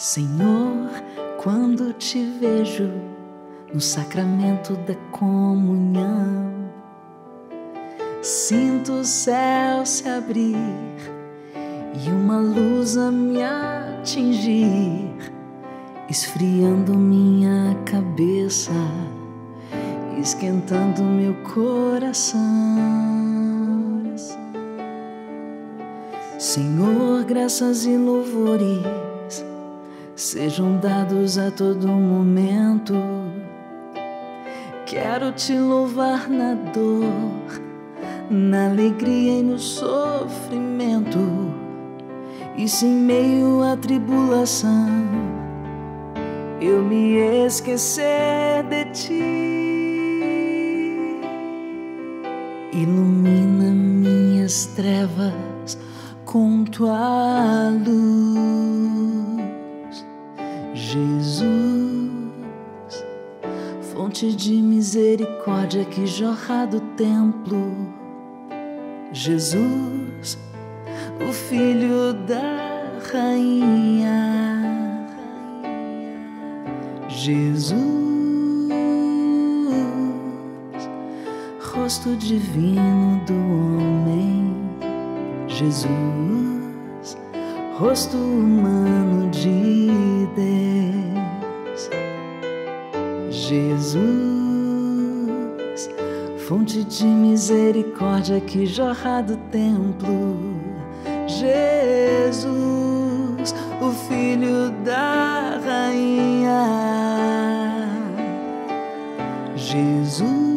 Senhor, quando te vejo no sacramento da comunhão, sinto o céu se abrir e uma luz a me atingir, esfriando minha cabeça, esquentando meu coração. Senhor, graças e louvores sejam dados a todo momento. Quero te louvar na dor, na alegria e no sofrimento, e se em meio à tribulação eu me esquecer de ti, ilumina minhas trevas com tua luz, Jesus, fonte de misericórdia que jorra do templo, Jesus, o Filho da Rainha, Jesus, rosto divino do homem. Jesus, rosto humano de Deus. Jesus, fonte de misericórdia que jorra do templo. Jesus, o Filho da Rainha. Jesus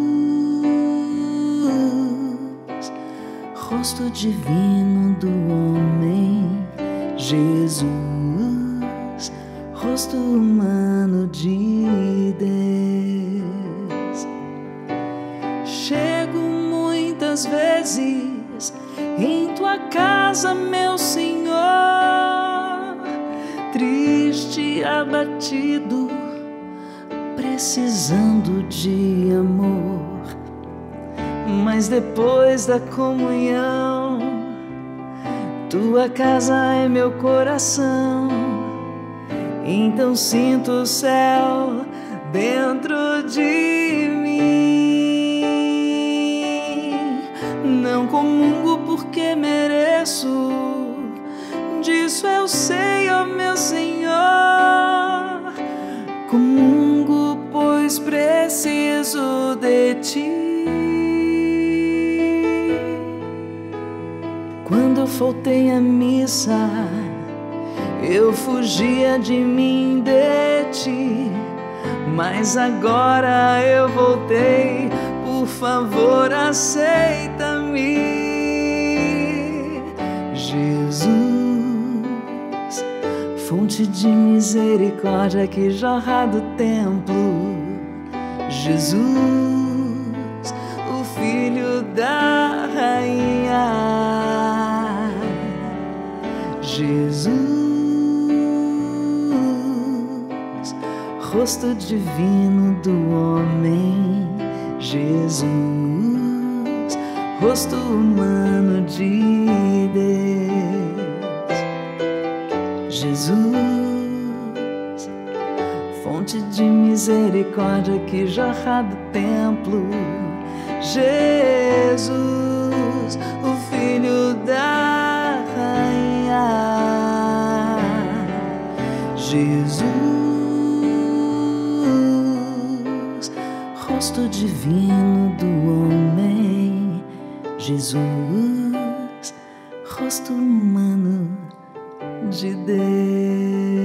rosto divino do homem, Jesus, rosto humano de Deus. Chego muitas vezes em tua casa, meu Senhor, triste, abatido, precisando de amor mas depois da comunhão, tua casa é meu coração. Então sinto o céu dentro de mim. Não comungo porque mereço, disso eu sei, ó meu Senhor. Comungo, pois preciso de ti. Faltei à missa, eu fugia de mim, de ti. Mas agora eu voltei, por favor, aceita-me. Jesus, fonte de misericórdia que jorra do templo. Jesus, o Filho da Rainha. Jesus, rosto divino do homem, Jesus, rosto humano de Deus, Jesus, fonte de misericórdia que jorra do templo, Jesus, rosto divino do homem, Jesus, rosto humano de Deus.